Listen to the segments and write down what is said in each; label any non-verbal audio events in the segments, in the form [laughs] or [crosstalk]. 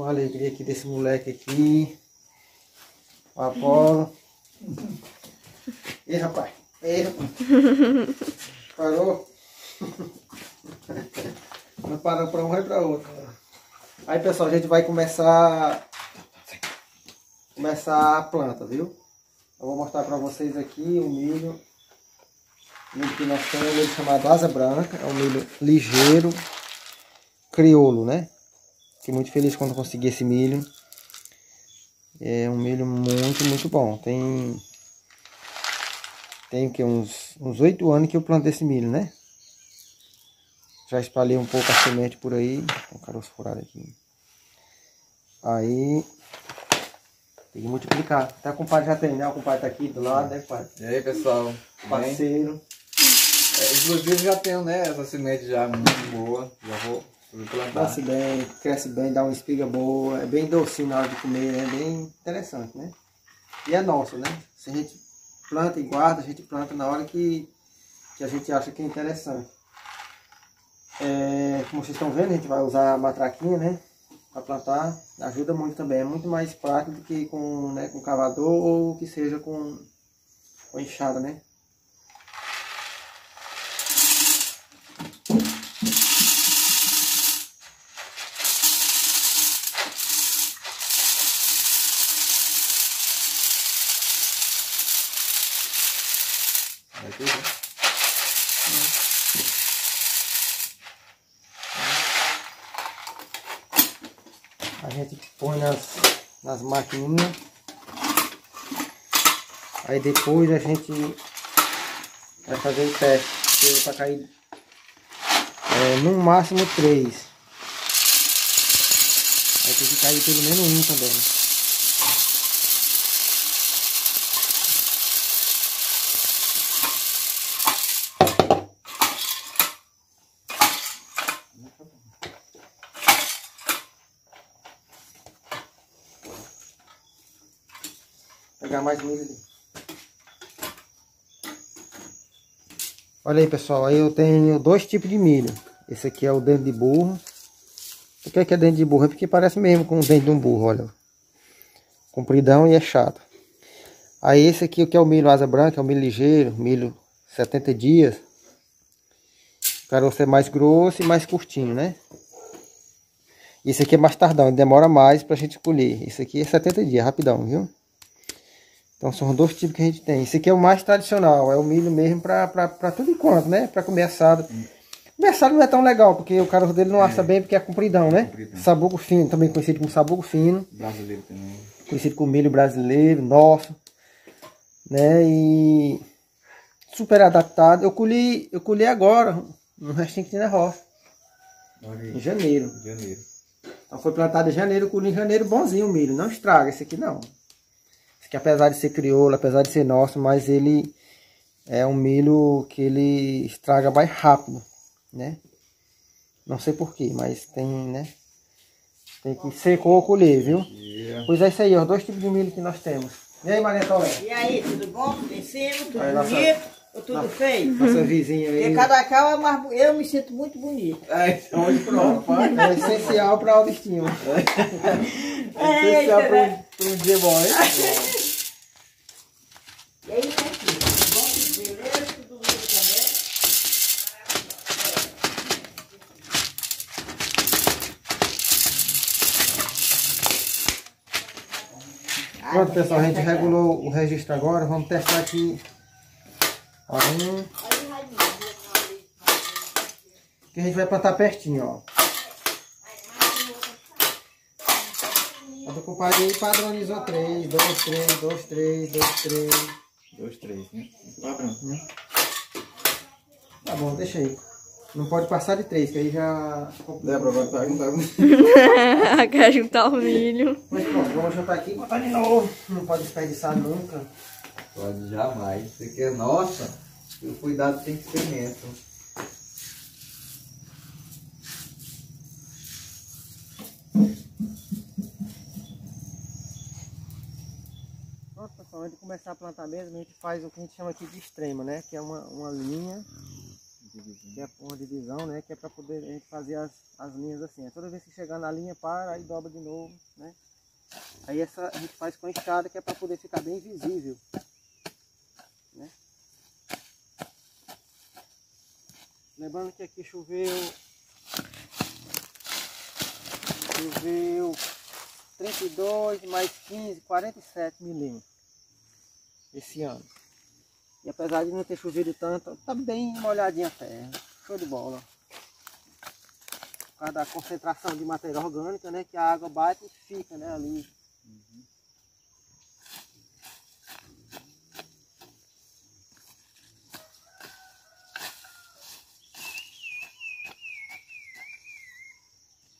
com a alegria aqui desse moleque aqui. O Apolo. Ei, rapaz. Ei, rapaz. Parou? Não parou para um, vai para outro. Aí, pessoal, a gente vai começar começar a planta, viu? Eu vou mostrar para vocês aqui o milho. O milho que nós temos, um milho chamado asa branca. É um milho ligeiro, crioulo, né? Fiquei muito feliz quando consegui esse milho. É um milho muito, muito bom. Tem tem que uns uns oito anos que eu plantei esse milho, né? Já espalhei um pouco a semente por aí. Tem um caroço furado aqui. Aí tem que multiplicar. Até o compadre já tem, né? O compadre tá aqui do lado, né, compadre? E aí, pessoal? Parceiro. É, inclusive já tenho, né, essa semente já muito boa. Já vou Nasce bem, cresce bem, dá uma espiga boa. É bem docinho na hora de comer, é bem interessante, né? E é nosso, né? Se a gente planta e guarda, a gente planta na hora que, que a gente acha que é interessante. É, como vocês estão vendo, a gente vai usar a matraquinha, né? para plantar ajuda muito também. É muito mais prático do que com, né, com cavador ou que seja com, com enxada, né? Aqui, né? A gente põe nas, Aí depois a gente vai fazer o teste. Para cair é, no máximo três. Aí tem que cair pelo menos um também. Mais milho ali. Olha aí, pessoal. Aí eu tenho dois tipos de milho. Esse aqui é o dente de burro. Por que, que é dente de burro? É porque parece mesmo com o dente de um burro, olha. Compridão e é chato. Aí esse aqui, que é o milho asa branca, é o milho ligeiro, milho 70 dias. O caroço é mais grosso e mais curtinho, né? Esse aqui é mais tardão, demora mais pra gente colher. Esse aqui é 70 dias, rapidão, viu? Então são dois tipos que a gente tem. Esse aqui é o mais tradicional, é o milho mesmo para tudo enquanto, né? Para comer assado. Hum. Comer assado não é tão legal, porque o caroço dele não é. assa bem porque é compridão, né? Compridão. Sabugo fino, também conhecido como sabugo fino. Brasileiro também. Conhecido como milho brasileiro, nosso. Né? E super adaptado. Eu colhi, eu colhi agora, no restinho que tinha roça. Em janeiro. Janeiro. Então foi plantado em janeiro, eu colhi em janeiro bonzinho o milho. Não estraga esse aqui não que apesar de ser crioulo, apesar de ser nosso, mas ele é um milho que ele estraga mais rápido, né? Não sei porquê, mas tem, né? Tem que secou ou colher, viu? Yeah. Pois é isso aí, os dois tipos de milho que nós temos. E aí, Maria Tolé? E aí, tudo bom? Tudo em cima? Tudo aí, bonito? Nossa, ou tudo nossa, feio? Nossa vizinha aí. Porque cada cal é mais... Eu me sinto muito bonito. É, então pronto. [laughs] É essencial para a autoestima. É, é essencial para um, um dia bom, hein? [laughs] E aí, tá aqui. Bom, beleza? Tudo lindo também. Pronto, pessoal, a gente regulou o registro agora. Vamos testar aqui. Olha um. Que a gente vai plantar pertinho, ó. A do compadre aí padronizou 3, 2, 3, 2, 3, 2, 3. Dois, três, né? Padrão. Né? Tá bom, deixa aí. Não pode passar de três, que aí já... Débora vai perguntar. Quer juntar o milho. Mas pronto, vamos juntar aqui e botar de novo. Não pode desperdiçar nunca. Pode jamais. Isso aqui é nossa. O cuidado tem que ser imenso. antes de começar a plantar mesmo, a gente faz o que a gente chama aqui de extrema, né? Que é uma, uma linha Divisão. Que é uma divisão, né? Que é para poder a gente fazer as, as linhas assim. Toda vez que chegar na linha, para, aí dobra de novo, né? Aí essa a gente faz com a enxada, que é para poder ficar bem visível. Né? Lembrando que aqui choveu... Choveu 32 mais 15, 47 milímetros esse ano. E apesar de não ter chovido tanto, tá bem molhadinha a terra. Show de bola. Por causa da concentração de matéria orgânica, né? Que a água bate e fica, né? Ali. Uhum.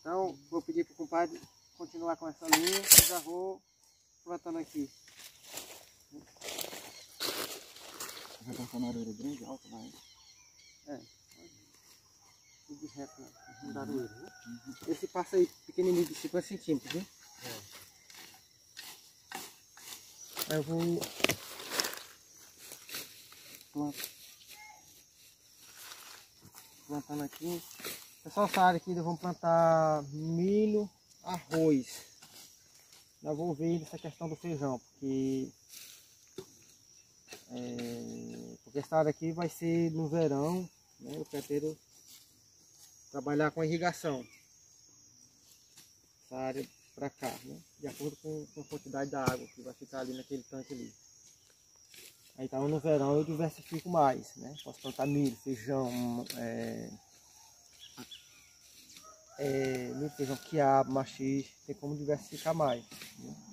Então, vou pedir para o compadre continuar com essa linha. Eu já vou plantando aqui. Vai passar uma areia grande, alta, vai. É. Tudo reto na né? né? Uhum. Esse passa aí pequenininho de 50 centímetros, viu? É. Aí eu vou plantando aqui. Pessoal, essa área aqui vamos plantar milho, arroz. Já vou ver essa questão do feijão, porque é, porque essa área aqui vai ser no verão, né? Eu pretendo trabalhar com irrigação. Essa área para cá, né? De acordo com, com, a quantidade da água que vai ficar ali naquele tanque ali. Então no verão eu diversifico mais, né? Posso plantar milho, feijão, é, é, milho, feijão, quiabo, machixe, tem como diversificar mais. Né?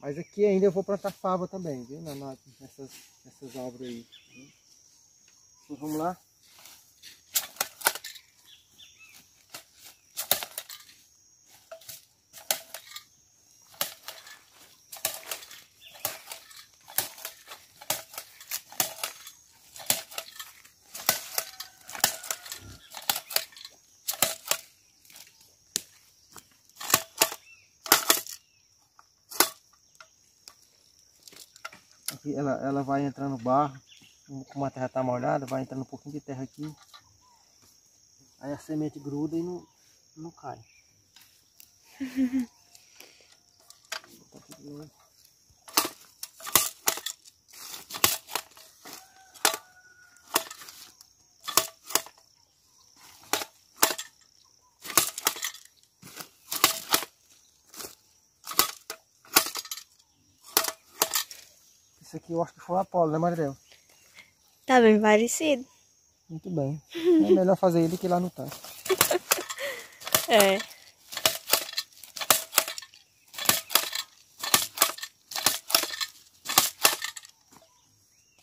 Mas aqui ainda eu vou plantar fava também, viu? Nessas, nessas árvores aí. Então vamos lá. Ela, ela vai entrando barro, como a terra está molhada, vai entrando um pouquinho de terra aqui. Aí a semente gruda e não, não cai. [laughs] Esse aqui eu acho que foi o Apolo, né Maridel? Tá bem parecido. Muito bem. É melhor fazer ele que lá no tanque. [laughs] é.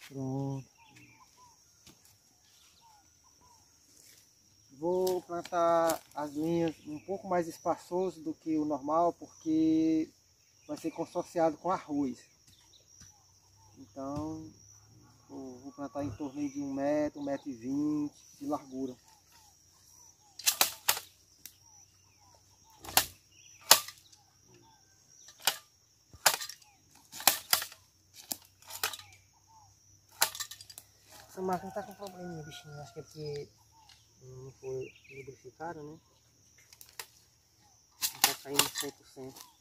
Pronto. Vou plantar as linhas um pouco mais espaçoso do que o normal, porque vai ser consorciado com arroz. Então, vou, vou plantar em torno de um metro, um metro e vinte de largura. Essa máquina tá com probleminha, bichinho. Acho que é porque não foi lubrificado, né? Não tá saindo 100%.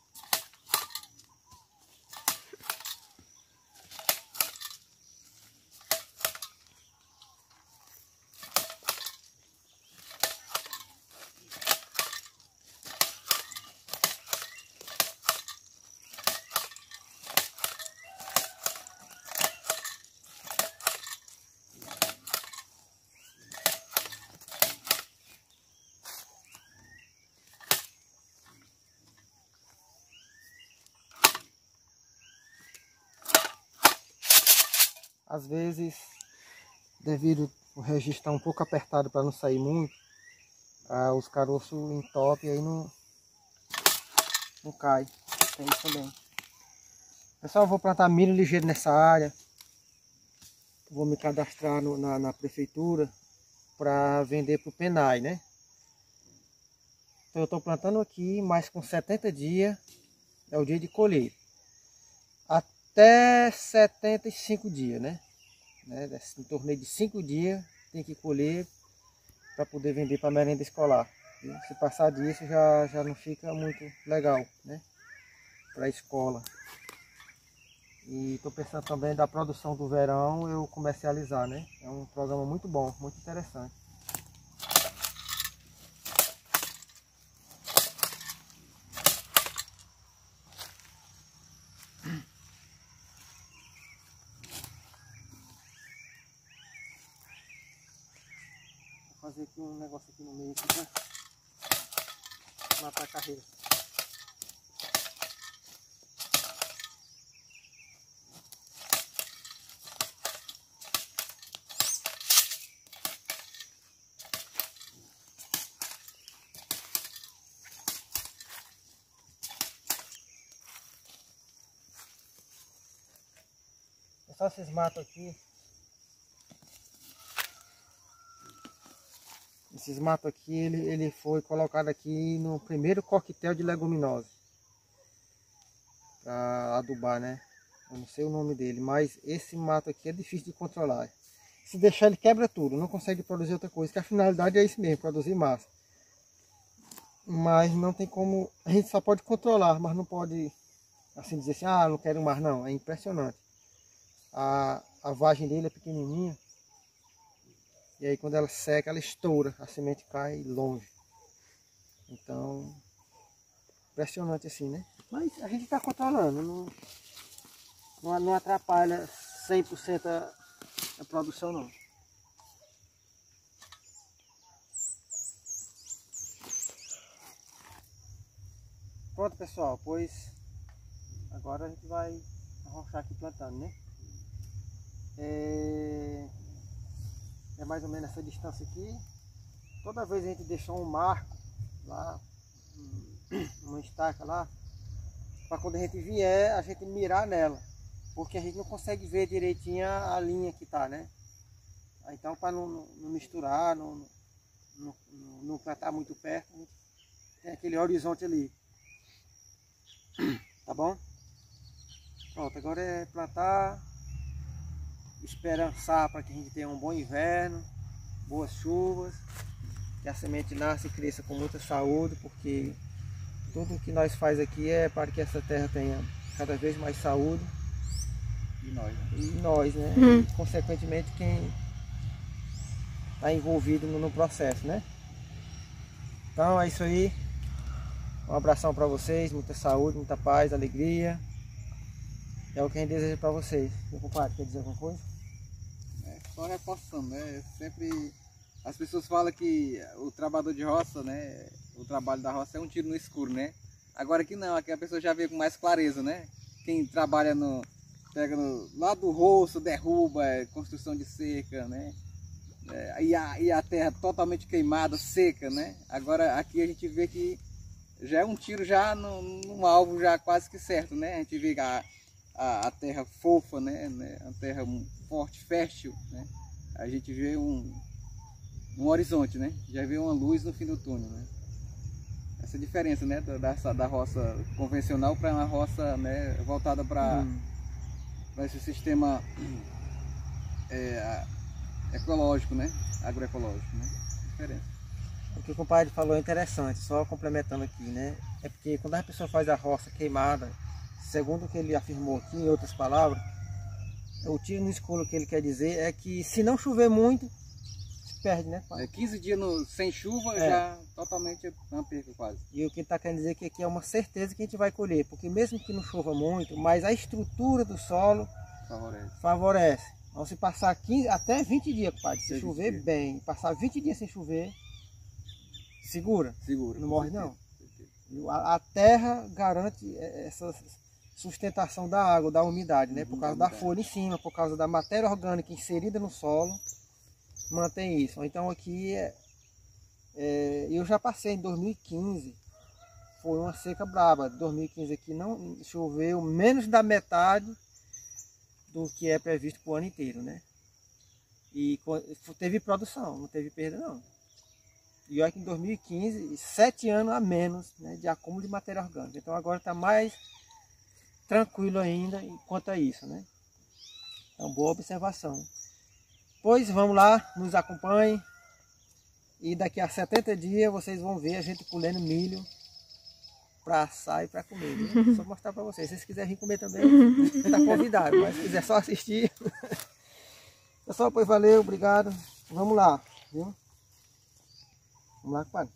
Às vezes, devido o registro estar um pouco apertado para não sair muito, ah, os caroços entopem aí não, não cai. Tem isso também. Pessoal, vou plantar milho ligeiro nessa área. Vou me cadastrar no, na, na prefeitura para vender para o Penai, né? Então eu estou plantando aqui, mas com 70 dias é o dia de colher. Até 75 dias, né? Né? Em torno de 5 dias tem que colher para poder vender para merenda escolar. Se passar disso já, já não fica muito legal, né? Para a escola. E estou pensando também da produção do verão eu comercializar, né? É um programa muito bom, muito interessante. fazer aqui um negócio aqui no meio aqui pra matar a carreira. É só esses matos aqui Esses matos aqui, ele, ele foi colocado aqui no primeiro coquetel de leguminosa. Para adubar, né? Eu não sei o nome dele, mas esse mato aqui é difícil de controlar. Se deixar ele quebra tudo, não consegue produzir outra coisa, que a finalidade é isso mesmo, produzir massa. Mas não tem como, a gente só pode controlar, mas não pode assim dizer assim, ah, não quero mais não, é impressionante. A, a vagem dele é pequenininha, e aí quando ela seca, ela estoura, a semente cai longe. Então, impressionante assim, né? Mas a gente está controlando, não, não, não atrapalha 100% a, a produção não. Pronto pessoal, pois agora a gente vai arrochar aqui plantando, né? É é mais ou menos essa distância aqui. Toda vez a gente deixou um marco lá, uma estaca lá, para quando a gente vier, a gente mirar nela. Porque a gente não consegue ver direitinho a linha que tá, né? Então para não, não, misturar, não, não, não plantar muito perto, tem aquele horizonte ali. Tá bom? Pronto, agora é plantar esperançar para que a gente tenha um bom inverno, boas chuvas, que a semente nasça e cresça com muita saúde, porque tudo que nós faz aqui é para que essa terra tenha cada vez mais saúde. E nós, né? E nós, né? Uhum. E, consequentemente quem está envolvido no, no processo, né? Então é isso aí. Um abração para vocês, muita saúde, muita paz, alegria. É o que a gente deseja para vocês. Meu compadre, quer dizer alguma coisa? Só reforçando, né? Sempre as pessoas falam que o trabalhador de roça, né? O trabalho da roça é um tiro no escuro, né? Agora aqui não, aqui a pessoa já vê com mais clareza, né? Quem trabalha no. pega no, lá do roço, derruba, é, construção de cerca, né? É, e, a, e a terra totalmente queimada, seca, né? Agora aqui a gente vê que já é um tiro já no, num alvo já quase que certo, né? A gente vê a, a, a terra fofa, né? né? A terra forte, fértil, né? a gente vê um, um horizonte, né? Já vê uma luz no fim do túnel, né? Essa diferença, né? Da, da, roça convencional para uma roça né, voltada para hum. esse sistema é, ecológico, né? Agroecológico, né? Diferença. O que o compadre falou é interessante, só complementando aqui, né? É porque quando a pessoa faz a roça queimada, segundo o que ele afirmou aqui, em outras palavras, o tiro no escuro que ele quer dizer é que se não chover muito, se perde, né? É 15 dias no, sem chuva é. já totalmente uma perca quase. E o que ele está querendo dizer é que aqui é uma certeza que a gente vai colher, porque mesmo que não chova muito, mas a estrutura do solo favorece. favorece. Então se passar 15, até 20 dias, pai, se chover dias. bem, passar 20 dias sem chover, segura. Segura. Não morre não. A, a terra garante essas sustentação da água, da umidade, né? Por causa da folha em cima, por causa da matéria orgânica inserida no solo, mantém isso. Então aqui é, é, eu já passei em 2015, foi uma seca braba. 2015 aqui não choveu menos da metade do que é previsto para o ano inteiro, né? E teve produção, não teve perda não. E olha que em 2015, sete anos a menos né, de acúmulo de matéria orgânica. Então agora está mais tranquilo ainda quanto a isso, né? Então, boa observação. Pois vamos lá, nos acompanhem. E daqui a 70 dias vocês vão ver a gente colhendo milho para assar e para comer. Viu? [laughs] Só mostrar para vocês. Se vocês quiserem vir comer também, está [laughs] convidado. Mas se quiser só assistir. [laughs] Pessoal, pois valeu, obrigado. Vamos lá, viu? Vamos lá, compadre.